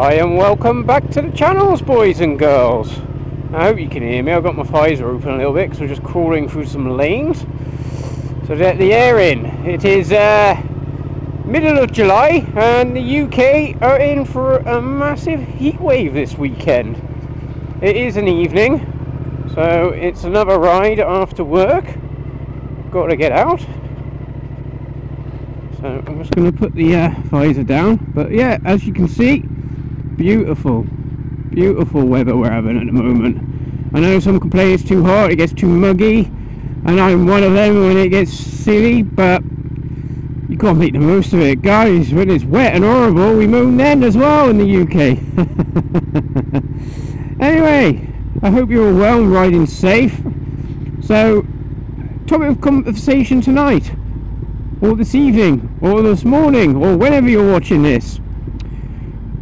Hi and welcome back to the channels boys and girls. I hope you can hear me, I've got my visor open a little bit because we're just crawling through some lanes. So let the air in. It is uh, middle of July and the UK are in for a massive heat wave this weekend. It is an evening, so it's another ride after work. Got to get out. So I'm just going to put the uh, visor down. But yeah, as you can see, beautiful, beautiful weather we're having at the moment. I know some complain it's too hot, it gets too muggy, and I'm one of them when it gets silly, but you gotta make the most of it, guys. When it's wet and horrible, we moan then as well in the UK. anyway, I hope you're all well and riding safe. So, topic of conversation tonight, or this evening, or this morning, or whenever you're watching this.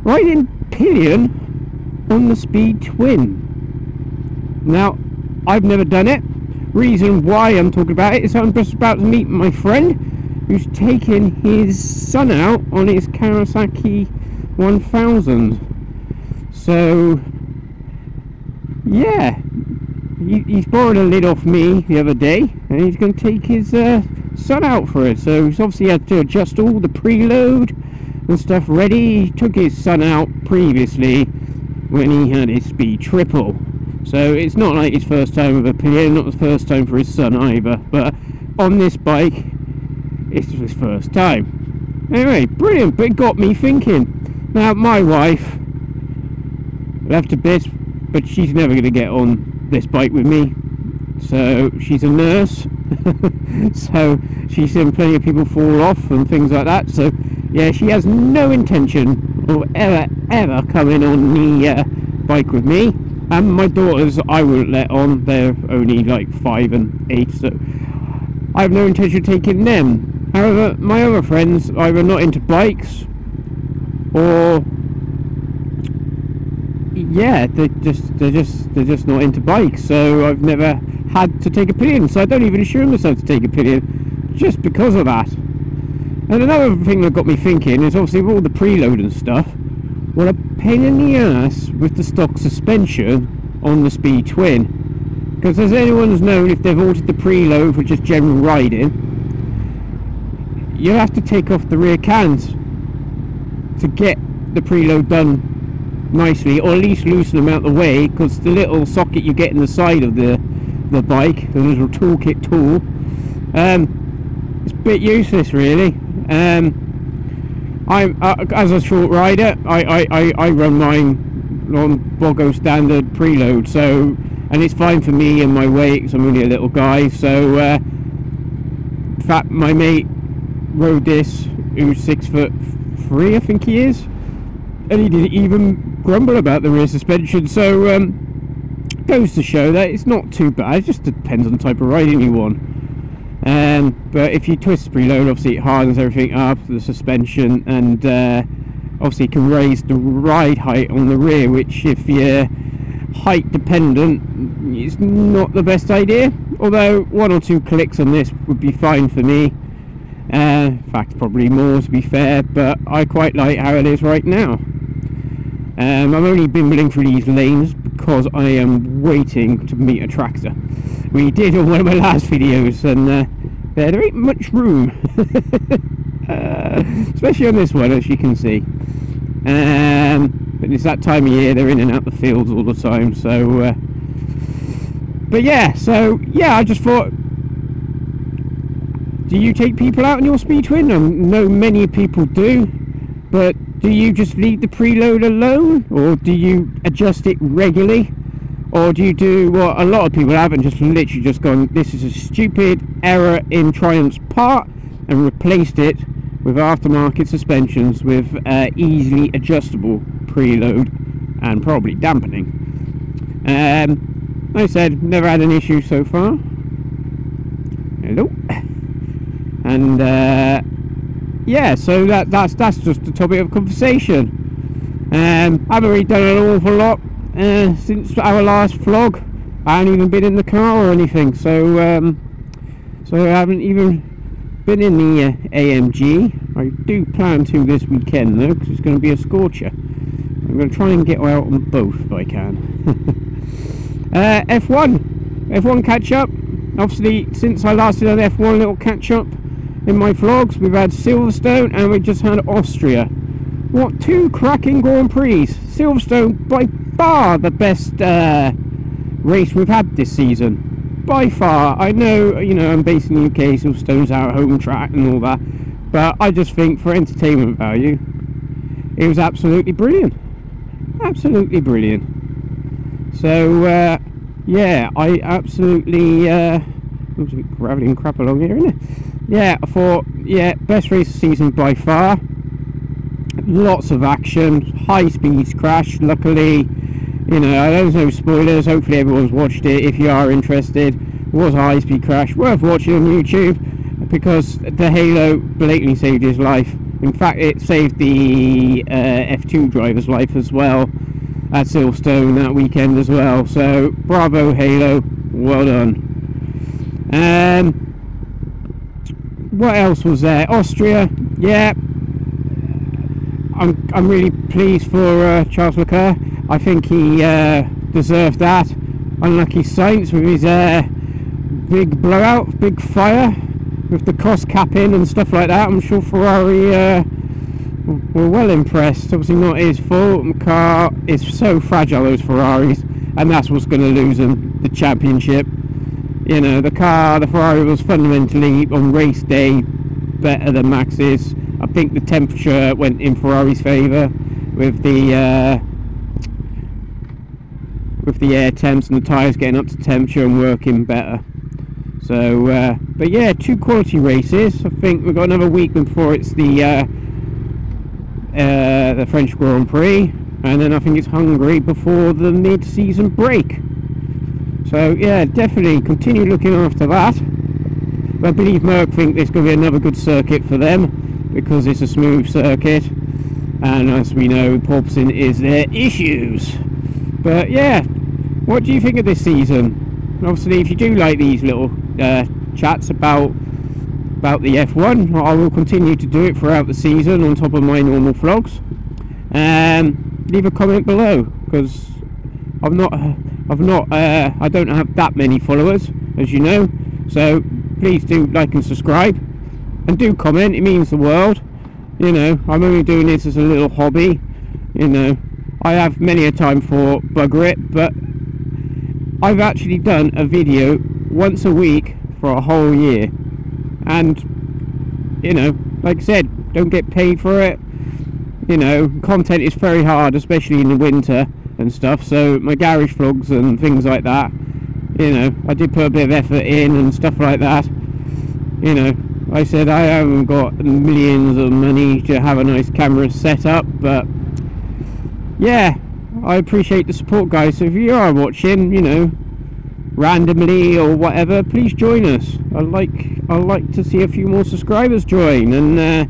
Riding pillion on the Speed Twin. Now, I've never done it. Reason why I'm talking about it is I'm just about to meet my friend who's taking his son out on his Kawasaki 1000. So, yeah, he, he's borrowed a lid off me the other day and he's going to take his uh, son out for it. So he's obviously had to adjust all the preload and stuff ready. Took his son out previously when he had his speed triple. So it's not like his first time with a pillion, not the first time for his son either. But on this bike, it's his first time. Anyway, brilliant, but it got me thinking. Now, my wife left a bit, but she's never going to get on this bike with me. So she's a nurse, so she's seen plenty of people fall off and things like that. So yeah, she has no intention of ever, ever coming on the uh, bike with me. And my daughters, I won't let on. They're only like five and eight, so I have no intention of taking them. However, my other friends either not into bikes or yeah, they just they're just they're just not into bikes. So I've never had to take a pillion. So I don't even assure myself to take a pillion just because of that. And another thing that got me thinking is obviously with all the preload and stuff. What a pain in the ass with the stock suspension on the Speed Twin. Because as anyone's known, if they've altered the preload for just general riding, you have to take off the rear cans to get the preload done nicely, or at least loosen them out the way, because the little socket you get in the side of the the bike, the little toolkit tool, um, it's a bit useless really. Um, I'm uh, as a short rider, I, I, I, I run mine on Bogo standard preload, so and it's fine for me and my weight. Cause I'm only a little guy, so uh, in fact my mate rode this, who's six foot three, I think he is, and he didn't even grumble about the rear suspension. So um, goes to show that it's not too bad. It just depends on the type of riding you want. Um, but if you twist preload, obviously it hardens everything up, the suspension, and uh, obviously can raise the ride height on the rear, which if you're height dependent, is not the best idea. Although one or two clicks on this would be fine for me. Uh, in fact, probably more to be fair, but I quite like how it is right now. Um, I'm only bimbling through these lanes because I am waiting to meet a tractor. We did on one of my last videos, and uh, there, ain't much room, uh, especially on this one, as you can see. Um, but it's that time of year; they're in and out the fields all the time. So, uh, but yeah, so yeah, I just thought. Do you take people out in your speed twin? I know many people do, but do you just leave the preload alone, or do you adjust it regularly? Or do you do what a lot of people have and just literally just gone this is a stupid error in Triumph's part and replaced it with aftermarket suspensions with uh, easily adjustable preload and probably dampening. Um, like I said never had an issue so far. Hello? And uh, yeah so that that's that's just the topic of conversation. Um, I haven't really done an awful lot uh, since our last vlog. I haven't even been in the car or anything, so um, so I haven't even been in the uh, AMG. I do plan to this weekend though, because it's going to be a scorcher. I'm going to try and get out on both if I can. uh, F1, F1 catch up. Obviously, since I last did an F1 little catch up in my vlogs, we've had Silverstone and we just had Austria. What two cracking Grand Prix! Silverstone by far the best uh, race we've had this season. By far, I know you know I'm based in the UK, Silverstone's our home track and all that, but I just think for entertainment value, it was absolutely brilliant. Absolutely brilliant. So, uh, yeah, I absolutely. Uh, looks a bit gravity and crap along here, isn't it? Yeah, I thought, yeah, best race of season by far. Lots of action, high speeds crash. Luckily, you know, there's no spoilers. Hopefully, everyone's watched it. If you are interested, it was a high speed crash. Worth watching on YouTube because the Halo blatantly saved his life in fact, it saved the uh, F2 driver's life as well at Silverstone that weekend as well. So, bravo, Halo. Well done. Um, what else was there? Austria. Yeah. I'm, I'm really pleased for uh, Charles Leclerc. I think he uh, deserved that. Unlucky Sainz with his uh, big blowout, big fire with the cost cap in and stuff like that. I'm sure Ferrari uh, were well impressed. Obviously not his fault. The car is so fragile, those Ferraris, and that's what's going to lose them the championship. You know, the car, the Ferrari was fundamentally on race day better than Max's. I think the temperature went in Ferrari's favour with the uh, with the air temps and the tyres getting up to temperature and working better. So, uh, but yeah, two quality races. I think we've got another week before it's the uh, uh, the French Grand Prix, and then I think it's Hungary before the mid-season break. So yeah, definitely continue looking after that. But I believe Merc think there's going to be another good circuit for them because it's a smooth circuit, and as we know, porpoising is their issues. But yeah, what do you think of this season? Obviously, if you do like these little uh, chats about about the F1. I will continue to do it throughout the season on top of my normal vlogs. Um, leave a comment below because I've not, I've not, uh, I don't have that many followers, as you know. So please do like and subscribe, and do comment. It means the world. You know, I'm only doing this as a little hobby. You know, I have many a time for bugger it, but I've actually done a video once a week for a whole year. And you know like I said don't get paid for it. You know content is very hard especially in the winter and stuff. So my garage vlogs and things like that you know I did put a bit of effort in and stuff like that. You know I said I haven't got millions of money to have a nice camera set up but yeah I appreciate the support guys so if you are watching you know randomly or whatever, please join us. I'd like I'd like to see a few more subscribers join and uh,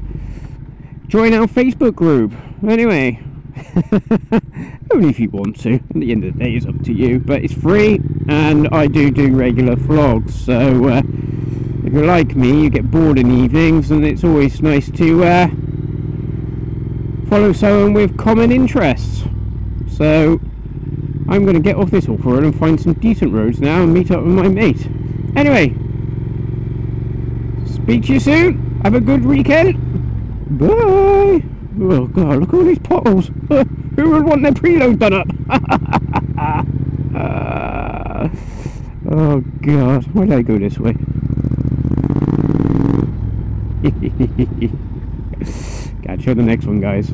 join our Facebook group. Anyway, only if you want to. At the end of the day, it's up to you. But it's free, and I do do regular vlogs. So uh, if you're like me, you get bored in the evenings, and it's always nice to uh, follow someone with common interests. So I'm going to get off this awful road and find some decent roads now and meet up with my mate. Anyway, speak to you soon. Have a good weekend. Bye. Oh god, look at all these potholes. Who would want their preload done up? uh, oh god, why did I go this way? Catch you the next one, guys.